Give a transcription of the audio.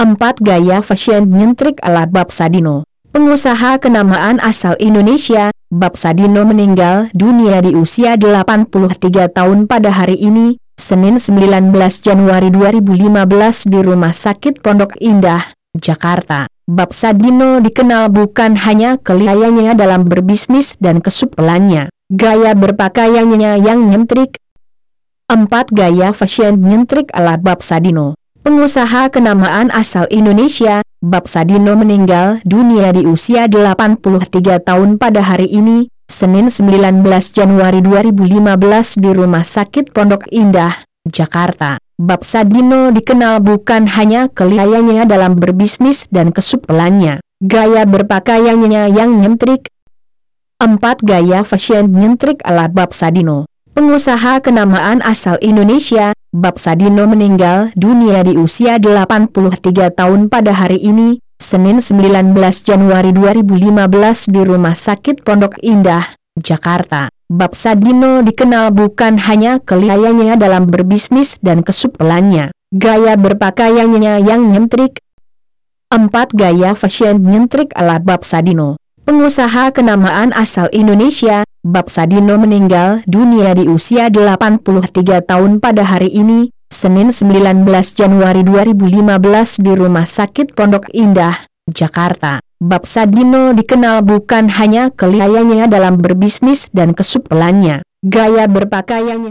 4 gaya fashion nyentrik ala Bab Sadino. Pengusaha kenamaan asal Indonesia, Bab Sadino meninggal dunia di usia 83 tahun pada hari ini, Senin 19 Januari 2015 di Rumah Sakit Pondok Indah, Jakarta. Bab Sadino dikenal bukan hanya kelihayannya dalam berbisnis dan kesupelannya, gaya berpakaiannya yang nyentrik. 4 gaya fashion nyentrik ala Bab Sadino. Pengusaha kenamaan asal Indonesia, Bab Sadino meninggal dunia di usia 83 tahun pada hari ini, Senin 19 Januari 2015 di Rumah Sakit Pondok Indah, Jakarta. Bab Sadino dikenal bukan hanya kelihayannya dalam berbisnis dan kesupelannya, gaya berpakaiannya yang nyentrik. 4 gaya fashion nyentrik ala Bab Sadino. Pengusaha kenamaan asal Indonesia, Bab Sadino meninggal dunia di usia 83 tahun pada hari ini, Senin 19 Januari 2015 di Rumah Sakit Pondok Indah, Jakarta. Bab Sadino dikenal bukan hanya kelihayannya dalam berbisnis dan kesupelannya, gaya berpakaiannya yang nyentrik. 4 gaya fashion nyentrik ala Bab Sadino. Pengusaha kenamaan asal Indonesia, Bab Sadino meninggal dunia di usia 83 tahun pada hari ini, Senin 19 Januari 2015 di Rumah Sakit Pondok Indah, Jakarta. Bab Sadino dikenal bukan hanya kelihayannya dalam berbisnis dan kesupelannya, gaya berpakaiannya